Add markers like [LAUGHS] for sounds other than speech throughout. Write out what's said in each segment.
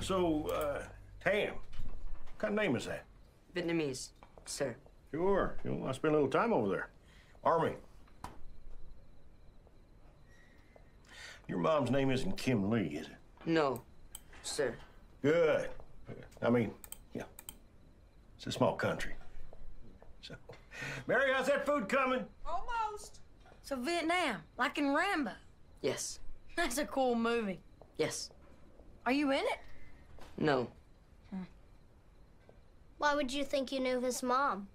So, uh, Tam, what kind of name is that? Vietnamese, sir. Sure. You know, I spent a little time over there. Army. Your mom's name isn't Kim Lee, is it? No, sir. Good. I mean, yeah. It's a small country. So, Mary, how's that food coming? Almost. So Vietnam, like in Rambo. Yes. That's a cool movie. Yes. Are you in it? No. Why would you think you knew his mom?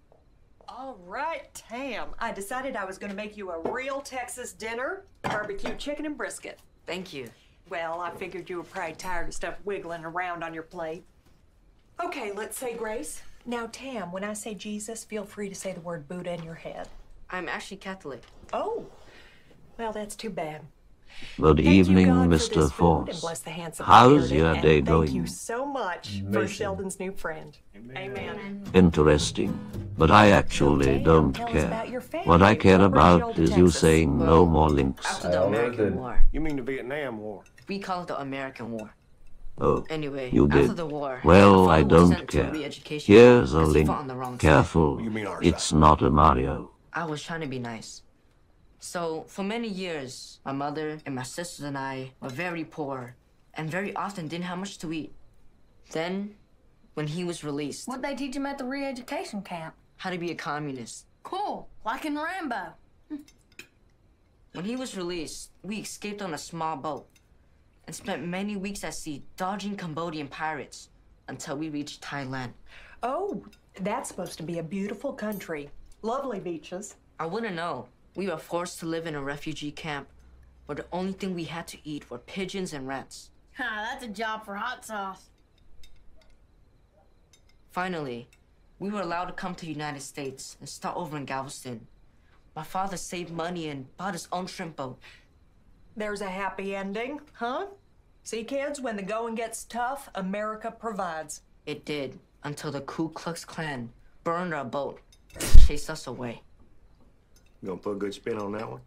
All right, Tam. I decided I was going to make you a real Texas dinner barbecue chicken and brisket. Thank you. Well, I figured you were probably tired of stuff wiggling around on your plate. Okay, let's say grace. Now, Tam, when I say Jesus, feel free to say the word Buddha in your head. I'm actually Catholic. Oh, well, that's too bad. Good Thank evening, Mr. this food, and Force. bless the handsome How's your and day thank going? Thank you so much for Sheldon's new friend. Amen. Interesting. But I actually Tam, don't care. about your family. What I care What brought you about to is you Texas? saying no more links. After the I American did. War. You mean the Vietnam War? We call it the American War. Oh, Anyway, you after did. the war, Well, I don't sent to a care. Here's a link. fought on the wrong side. Careful. You mean our It's side? not a Mario. I was trying to be nice. So, for many years, my mother and my sisters and I were very poor and very often didn't have much to eat. Then, when he was released, What'd they teach him at the re-education camp? how to be a communist. Cool, like in Rambo. [LAUGHS] When he was released, we escaped on a small boat and spent many weeks at sea dodging Cambodian pirates until we reached Thailand. Oh, that's supposed to be a beautiful country. Lovely beaches. I wouldn't know. We were forced to live in a refugee camp where the only thing we had to eat were pigeons and rats. Ha, that's a job for hot sauce. Finally, we were allowed to come to the United States and start over in Galveston. My father saved money and bought his own shrimp boat. There's a happy ending, huh? See, kids, when the going gets tough, America provides. It did until the Ku Klux Klan burned our boat and chased us away. You gonna put a good spin on that one?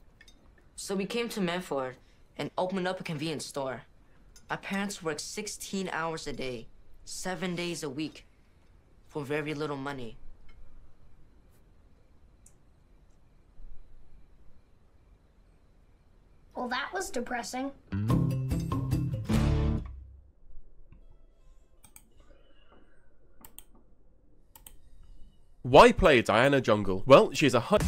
So we came to Medford and opened up a convenience store. My parents worked 16 hours a day, seven days a week, for very little money. Well, that was depressing. Why play Diana Jungle? Well, she's a. hu-